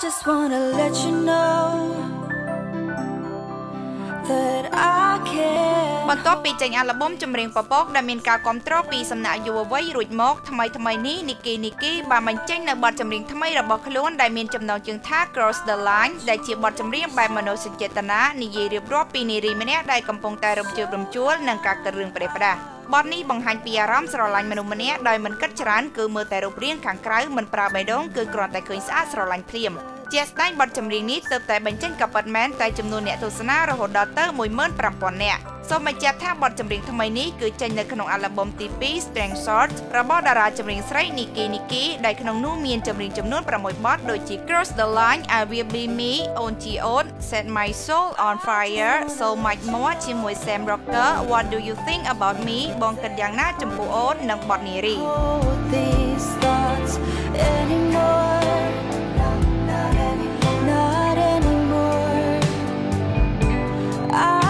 just wanna let you know that I care បន្ទាប់ពីចេញអាល់ប៊ុមចម្រៀងពពកដែលមានការគ្រប់គ្រងពីសំណាក់យុវវ័យរួចមកថ្មីថ្មីនេះនីគីនីគីបានបញ្ចេញនៅបទចម្រៀងថ្មីរបស់ខ្លួនដែលមានចំណងជើងថា Cross the Line ដែលជាបទចម្រៀងបែបមនោសញ្ចេតនានិយាយរៀបរាប់ពីនារីម្នាក់ដែលកំពុងតែរំជើបរំជួលនឹងការកើតរឿងប្រេះផ្ដាស់ បទនេះបង្ហាញពីអារម្មណ៍ស្រឡាញ់មនុស្សម្នាក់ដោយមិនគិតច្រើនគឺមើលតែរូបរាងខាងក្រៅមិនប្រើបេះដូងគឺគ្រាន់តែឃើញស្អាតស្រឡាញ់ភ្លាម ជាក់ស្ដែងបទចម្រៀងនេះទើបតែបញ្ចេញកាពិតមែនតែចំនួនអ្នកទស្សនារហូតដល់ទៅ15000នាក់សូមបញ្ជាក់ថាបទចម្រៀងថ្មីនេះគឺចេញនៅក្នុងអាល់ប៊ុមទី2 Strength Short របស់តារាចម្រៀងស្រី Nikki Nikki ដែលក្នុងនោះមានចម្រៀងចំនួន6បទដូចជា Cross the Line I Will Be Me On G On Set My Soul On Fire So Much More ជាមួយ Sam Rocker What Do You Think About Me បងគិតយ៉ាងណាចំពោះអូននិងបទនារី I